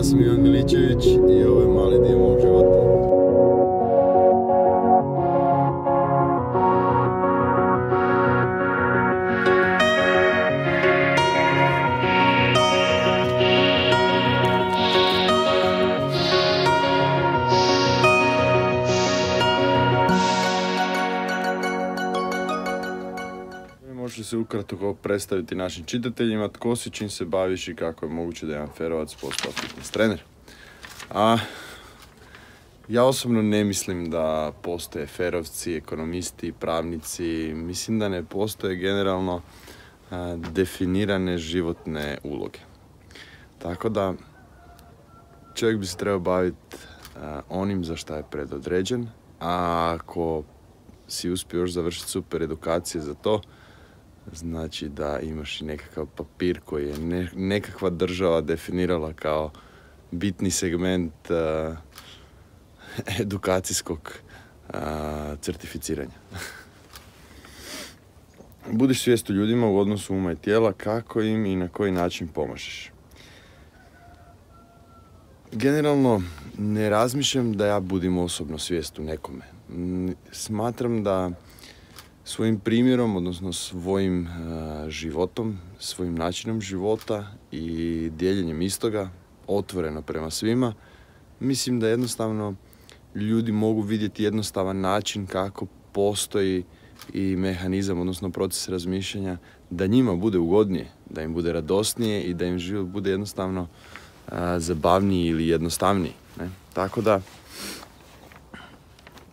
Ja sam Ivan Milićević i ovo je mali dio mog života. Se ukratko predstaviti našim čitateljima tko si, čim se baviš i kako je moguće da jedan ferovac postao fitness trener. A ja osobno ne mislim da postoje ferovci, ekonomisti, pravnici. Mislim da ne postoje generalno a, definirane životne uloge. Tako da čovjek bi se trebao baviti onim za šta je predodređen, a ako si uspio još završiti super edukacije za to, znači da imaš i nekakav papir koji je nekakva država definirala kao bitni segment uh, edukacijskog uh, certificiranja. Budiš svijest u ljudima u odnosu uma i tijela kako im i na koji način pomažeš. Generalno ne razmišljam da ja budim osobno svijest u nekome. Smatram da svojim primjerom, odnosno svojim uh, životom, svojim načinom života i dijeljenjem istoga, otvoreno prema svima, mislim da jednostavno ljudi mogu vidjeti jednostavan način kako postoji i mehanizam, odnosno proces razmišljanja, da njima bude ugodnije, da im bude radosnije i da im život bude jednostavno uh, zabavniji ili jednostavniji. Tako da,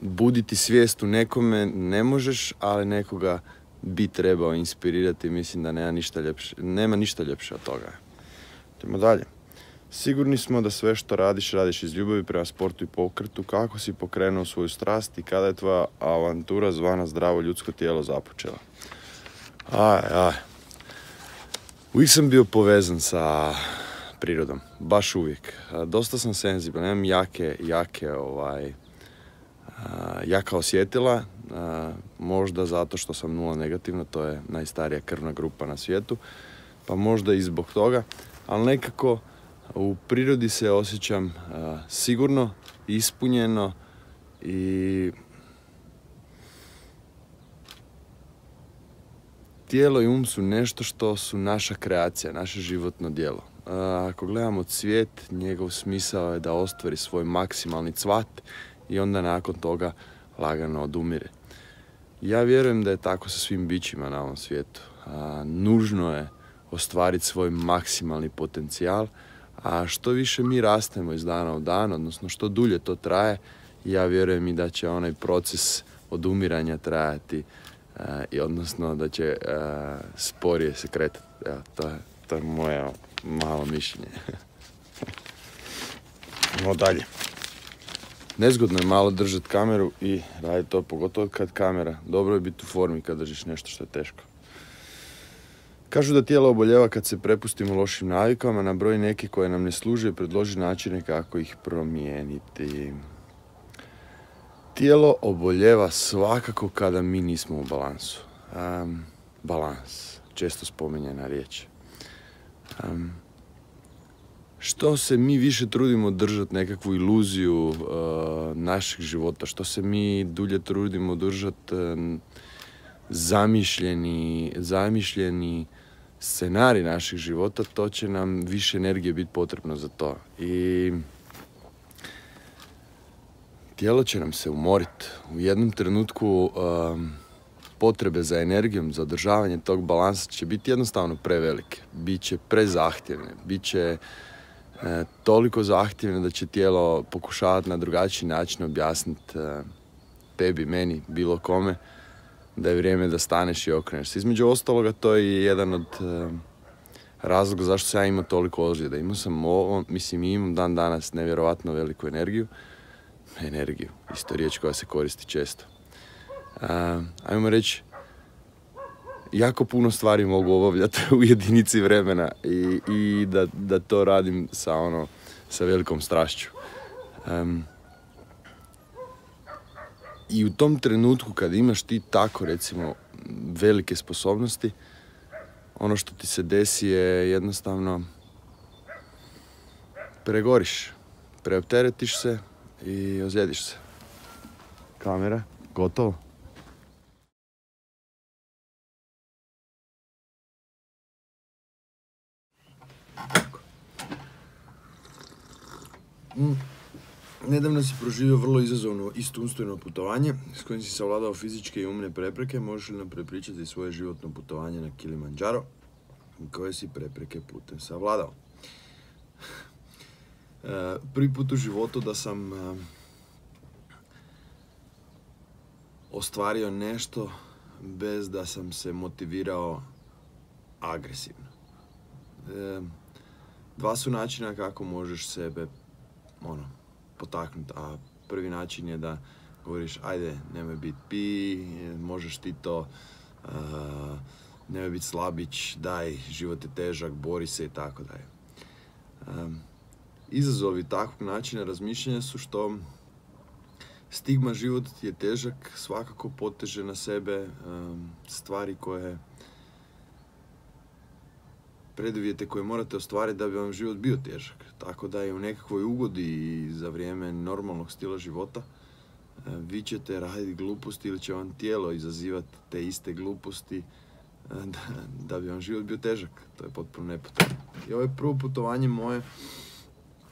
buditi svijest u nekome ne možeš, ali nekoga bi trebao inspirirati. Mislim da nema ništa ljepše, nema ništa ljepše od toga. Idemo dalje. Sigurni smo da sve što radiš, radiš iz ljubavi prema sportu i pokretu. Kako si pokrenuo svoju strast i kada je tvoja avantura zvana zdravo ljudsko tijelo započela? Aj, aj. Uvijek sam bio povezan sa prirodom. Baš uvijek. Dosta sam senzibilan. Imam jake, jake ovaj, jaka osjetila, možda zato što sam nula negativna, to je najstarija krvna grupa na svijetu, pa možda i zbog toga, ali nekako u prirodi se osjećam sigurno, ispunjeno i tijelo i um su nešto što su naša kreacija, naše životno djelo. Ako gledamo cvijet, njegov smisao je da ostvari svoj maksimalni cvat i onda nakon toga lagano odumire. Ja vjerujem da je tako sa svim bićima na ovom svijetu. A, nužno je ostvariti svoj maksimalni potencijal, a što više mi rastemo iz dana u dan, odnosno što dulje to traje, ja vjerujem i da će onaj proces odumiranja trajati i odnosno da će sporije se kretati. Evo, to, je, to je moje malo mišljenje. Idemo dalje. Nezgodno je malo držati kameru i raditi to, pogotovo kad kamera. Dobro je biti u formi kad držiš nešto što je teško. Kažu da tijelo oboljeva kad se prepustimo lošim navikama, na broj neke koje nam ne služe predloži načine kako ih promijeniti. Tijelo oboljeva svakako kada mi nismo u balansu. balans, često spominjena riječ što se mi više trudimo držati nekakvu iluziju uh, našeg života, što se mi dulje trudimo držati um, zamišljeni, zamišljeni scenarij našeg života, to će nam više energije biti potrebno za to. I tijelo će nam se umoriti. U jednom trenutku um, potrebe za energijom, za održavanje tog balansa će biti jednostavno prevelike. Biće prezahtjevne, bit će e, toliko zahtjevno da će tijelo pokušavati na drugačiji način objasniti e, tebi, meni, bilo kome da je vrijeme da staneš i okreneš se. Između ostaloga to je jedan od e, razloga zašto sam ja imao toliko ozljeda. Imao sam ovo, mislim imam dan danas nevjerojatno veliku energiju. Energiju, isto riječ koja se koristi često. Ajmo reći, jako puno stvari mogu obavljati u jedinici vremena i, i da, da, to radim sa ono sa velikom strašću. I u tom trenutku kad imaš ti tako recimo velike sposobnosti, ono što ti se desi je jednostavno pregoriš, preopteretiš se i ozljediš se. Kamera, gotovo. Nedavno si proživio vrlo izazovno istunstveno putovanje s kojim si savladao fizičke i umne prepreke. Možeš li nam prepričati svoje životno putovanje na Kilimanjaro i koje si prepreke putem savladao? E, prvi put u životu da sam e, ostvario nešto bez da sam se motivirao agresivno. E, dva su načina kako možeš sebe ono, potaknuti, a prvi način je da govoriš ajde, nemoj biti pi, možeš ti to, nemoj biti slabić, daj, život je težak, bori se i tako dalje. Izazovi takvog načina razmišljanja su što stigma život je težak, svakako poteže na sebe stvari koje preduvjete koje morate ostvariti da bi vam život bio težak. Tako da je u nekakvoj ugodi za vrijeme normalnog stila života e, vi ćete raditi gluposti ili će vam tijelo izazivati te iste gluposti e, da, da bi vam život bio težak. To je potpuno nepotrebno. I ovo je prvo putovanje moje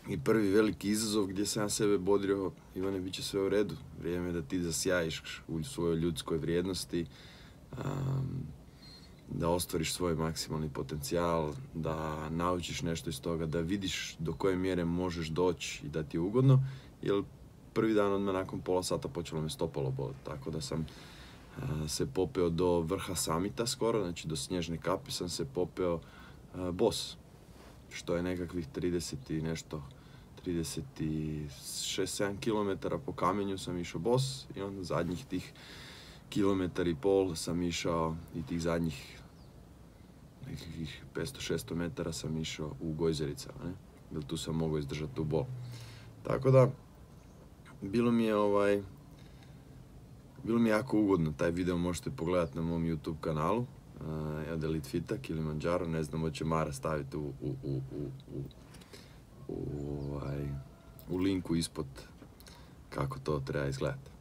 i prvi veliki izazov gdje sam ja sebe bodrio, Ivane, bit će sve u redu. Vrijeme je da ti zasjajiš u svojoj ljudskoj vrijednosti da ostvariš svoj maksimalni potencijal, da naučiš nešto iz toga, da vidiš do koje mjere možeš doći i da ti je ugodno, jer prvi dan odmah nakon pola sata počelo me stopalo boliti, tako da sam se popeo do vrha samita skoro, znači do snježne kapi sam se popeo bos, što je nekakvih 30 i nešto, 36-7 km po kamenju sam išao bos i onda zadnjih tih kilometar i pol sam išao i tih zadnjih nekih 500-600 metara sam išao u Gojzericama, ne? Jer tu sam mogao izdržati tu bol. Tako da, bilo mi je ovaj, bilo mi je jako ugodno, taj video možete pogledati na mom YouTube kanalu, uh, Adelit Fita, Kilimanjaro, ne znam, hoće Mara staviti u, u, u, u, u, ovaj, u linku ispod kako to treba izgledati.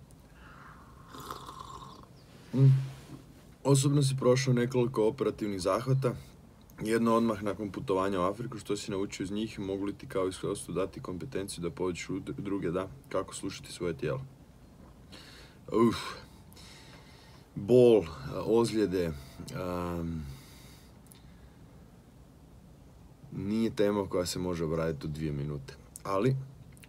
Mm. Osobno si prošao nekoliko operativnih zahvata, jedno odmah nakon putovanja u Afriku, što si naučio iz njih mogu li ti kao iskustvo dati kompetenciju da pođeš u druge, da, kako slušati svoje tijelo. Uf, bol, ozljede, nije tema koja se može obraditi u dvije minute. Ali,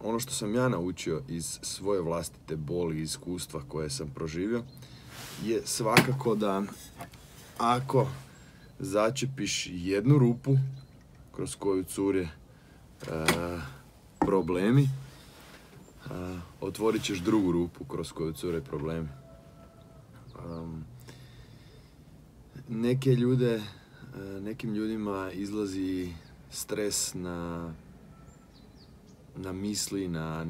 ono što sam ja naučio iz svoje vlastite boli i iskustva koje sam proživio, je svakako da ako začepiš jednu rupu kroz koju cure e, problemi, e, otvorit ćeš drugu rupu kroz koju cure problemi. neke ljude, e, nekim ljudima izlazi stres na na misli, na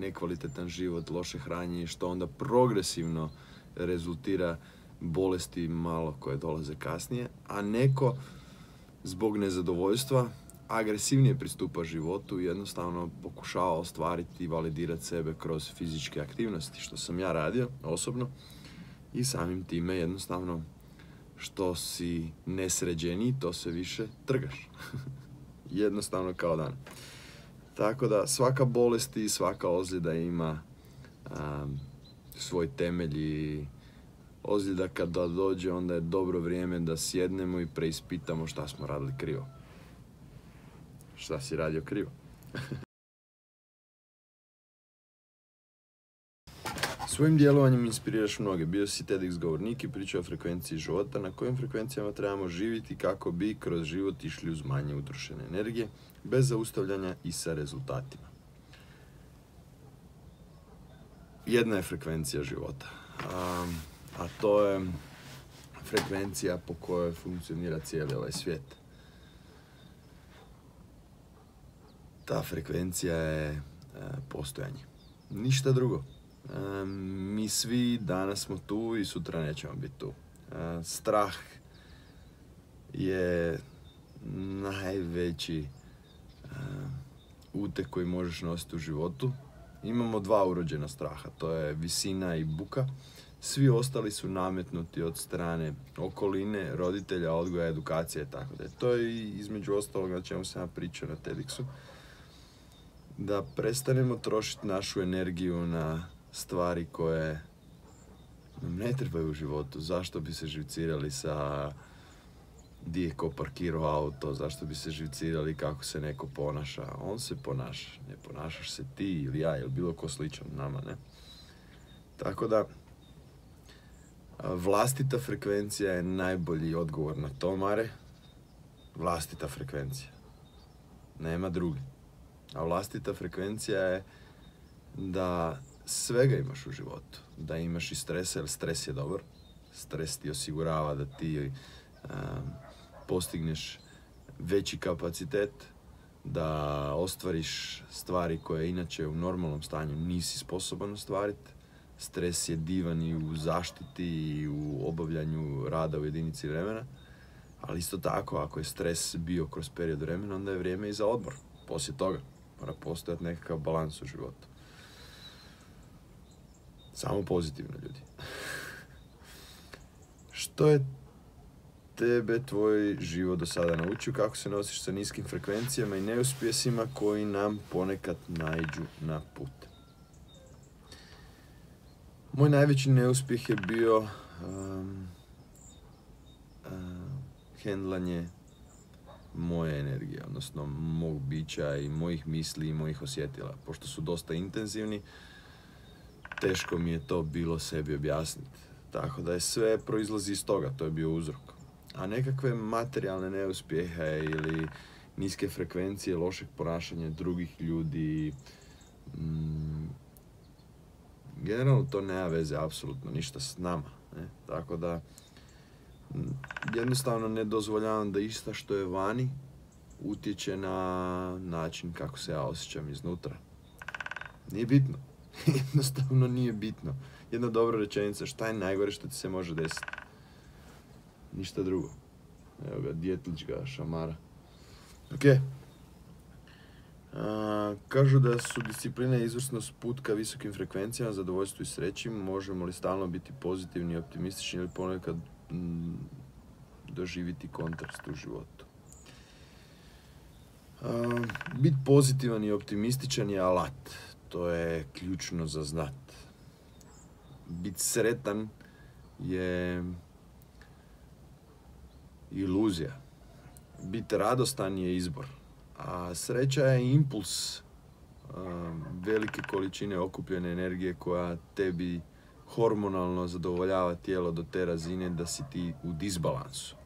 nekvalitetan život, loše hranjenje, što onda progresivno rezultira bolesti malo koje dolaze kasnije, a neko zbog nezadovoljstva agresivnije pristupa životu i jednostavno pokušava ostvariti i validirati sebe kroz fizičke aktivnosti, što sam ja radio osobno i samim time jednostavno što si nesređeniji, to se više trgaš. jednostavno kao dan. Tako da svaka bolest i svaka ozljeda ima svoj temelj i ozljeda kada dođe onda je dobro vrijeme da sjednemo i preispitamo šta smo radili krivo. Šta si radio krivo? Svojim djelovanjem inspiriraš mnoge. Bio si TEDx govornik i pričao o frekvenciji života, na kojim frekvencijama trebamo živjeti kako bi kroz život išli uz manje utrošene energije, bez zaustavljanja i sa rezultatima. Jedna je frekvencija života. A, to je frekvencija po kojoj funkcionira cijeli ovaj svijet. Ta frekvencija je e, postojanje. Ništa drugo. E, mi svi danas smo tu i sutra nećemo biti tu. E, strah je najveći uteg koji možeš nositi u životu. Imamo dva urođena straha, to je visina i buka. Svi ostali su nametnuti od strane okoline, roditelja, odgoja, edukacije i tako da. To je i između ostalog na čemu sam ja pričao na TEDxu. Da prestanemo trošiti našu energiju na stvari koje nam ne trebaju u životu. Zašto bi se živcirali sa di je ko parkirao auto, zašto bi se živcirali kako se neko ponaša. On se ponaša, ne ponašaš se ti ili ja ili bilo ko sličan nama, ne. Tako da, vlastita frekvencija je najbolji odgovor na to, Mare. Vlastita frekvencija. Nema drugi. A vlastita frekvencija je da svega imaš u životu. Da imaš i stresa, jer stres je dobar. Stres ti osigurava da ti postigneš veći kapacitet, da ostvariš stvari koje inače u normalnom stanju nisi sposoban ostvariti. Stres je divan i u zaštiti i u obavljanju rada u jedinici vremena. Ali isto tako, ako je stres bio kroz period vremena, onda je vrijeme i za odmor. Poslije toga mora postojati nekakav balans u životu. Samo pozitivno, ljudi. Što je tebe tvoj život do sada naučio, kako se nosiš sa niskim frekvencijama i neuspjesima koji nam ponekad naiđu na put. Moj najveći neuspjeh je bio um, hendlanje moje energije, odnosno mog bića i mojih misli i mojih osjetila. Pošto su dosta intenzivni, teško mi je to bilo sebi objasniti. Tako da je sve proizlazi iz toga, to je bio uzrok a nekakve materijalne neuspjehe ili niske frekvencije lošeg ponašanja drugih ljudi mm, generalno to nema veze apsolutno ništa s nama ne? tako da mm, jednostavno ne dozvoljavam da ista što je vani utječe na način kako se ja osjećam iznutra. Nije bitno. Jednostavno nije bitno. Jedna dobra rečenica šta je najgore što ti se može desiti Ništa drugo. Evo ga, djetlička šamara. Ok. kažu da su disciplina i izvrsnost put ka visokim frekvencijama, zadovoljstvu i sreći. Možemo li stalno biti pozitivni i optimistični ili ponekad mm, doživiti kontrast u životu? Biti pozitivan i optimističan je alat. To je ključno za znat. Biti sretan je iluzija. Biti radostan je izbor. A sreća je impuls um, velike količine okupljene energije koja tebi hormonalno zadovoljava tijelo do te razine da si ti u disbalansu.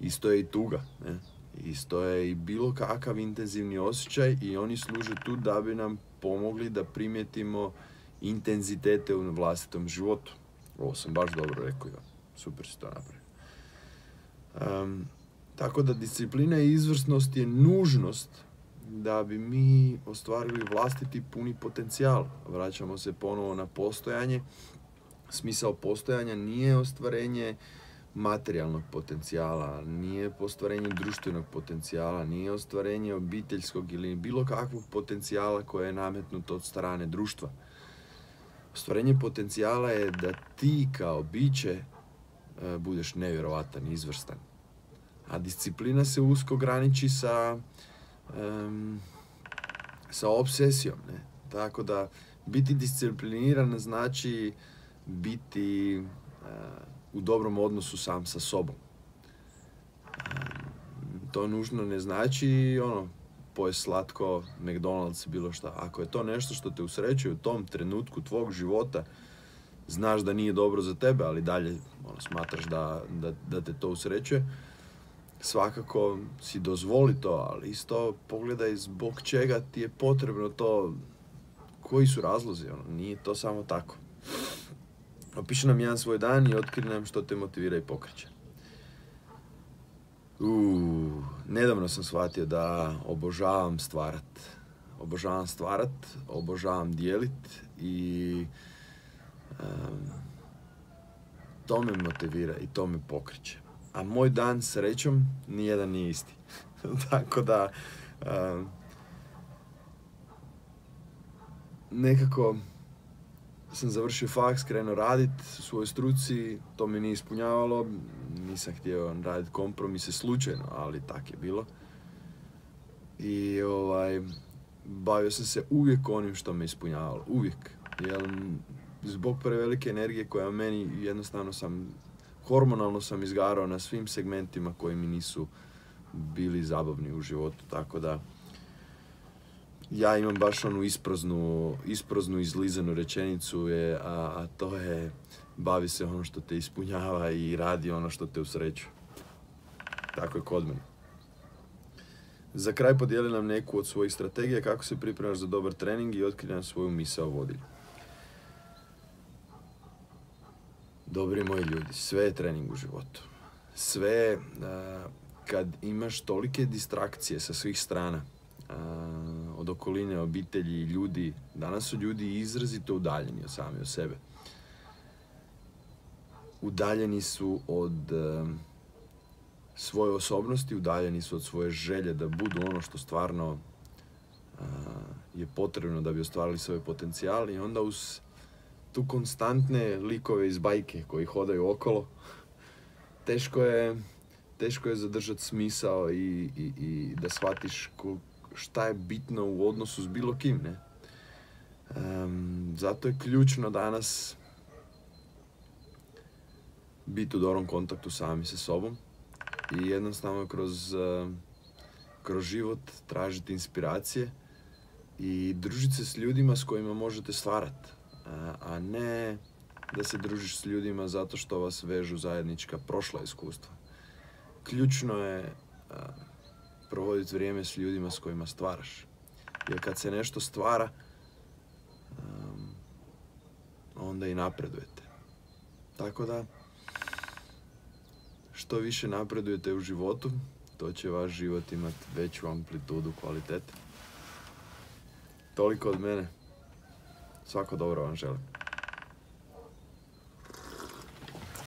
Isto je i tuga. Ne? Isto je i bilo kakav intenzivni osjećaj i oni služe tu da bi nam pomogli da primijetimo intenzitete u vlastitom životu. Ovo sam baš dobro rekao, super si to napravio. Um, tako da disciplina i izvrsnost je nužnost da bi mi ostvarili vlastiti puni potencijal. Vraćamo se ponovo na postojanje. Smisao postojanja nije ostvarenje materijalnog potencijala, nije ostvarenje društvenog potencijala, nije ostvarenje obiteljskog ili bilo kakvog potencijala koje je nametnuto od strane društva. Ostvarenje potencijala je da ti kao biće budeš nevjerovatan, izvrstan. A disciplina se usko graniči sa, sa obsesijom. Ne? Tako da biti discipliniran znači biti e, u dobrom odnosu sam sa sobom. to nužno ne znači ono, poje slatko, McDonald's, bilo šta. Ako je to nešto što te usrećuje u tom trenutku tvog života, znaš da nije dobro za tebe, ali dalje ono, smatraš da, da, da te to usrećuje, svakako si dozvoli to, ali isto pogledaj zbog čega ti je potrebno to, koji su razlozi, ono, nije to samo tako. Opiši nam jedan svoj dan i otkri nam što te motivira i pokreće. Uuu, nedavno sam shvatio da obožavam stvarat. Obožavam stvarat, obožavam dijelit i to me motivira i to me pokreće. A moj dan srećom nijedan nije isti. Tako da nekako sam završio faks, krenuo radit u svojoj struci, to me nije ispunjavalo, nisam htio raditi kompromise slučajno, ali tak je bilo. I ovaj, bavio sam se uvijek onim što me ispunjavalo, uvijek. Jer zbog prevelike energije koja meni jednostavno sam, hormonalno sam izgarao na svim segmentima koji mi nisu bili zabavni u životu, tako da ja imam baš onu isproznu, isproznu izlizanu rečenicu, je, a, a to je bavi se ono što te ispunjava i radi ono što te usrećuje. Tako je kod mene. Za kraj podijeli nam neku od svojih strategija kako se pripremaš za dobar trening i otkrij nam svoju misao vodilju. Dobri moji ljudi, sve je trening u životu. Sve, kad imaš tolike distrakcije sa svih strana, od okoline, obitelji, ljudi, danas su ljudi izrazito udaljeni od sami od sebe. Udaljeni su od svoje osobnosti, udaljeni su od svoje želje da budu ono što stvarno je potrebno da bi ostvarili svoj potencijal i onda uz tu konstantne likove iz bajke koji hodaju okolo, teško je, teško je zadržati smisao i, i, i da shvatiš šta je bitno u odnosu s bilo kim, ne. zato je ključno danas biti u dobrom kontaktu sami sa sobom i jednostavno kroz, kroz život tražiti inspiracije i družiti se s ljudima s kojima možete stvarati a ne da se družiš s ljudima zato što vas vežu zajednička prošla iskustva. Ključno je provoditi vrijeme s ljudima s kojima stvaraš. Jer kad se nešto stvara, onda i napredujete. Tako da, što više napredujete u životu, to će vaš život imati veću amplitudu kvalitete. Toliko od mene. Svako dobro vam želim.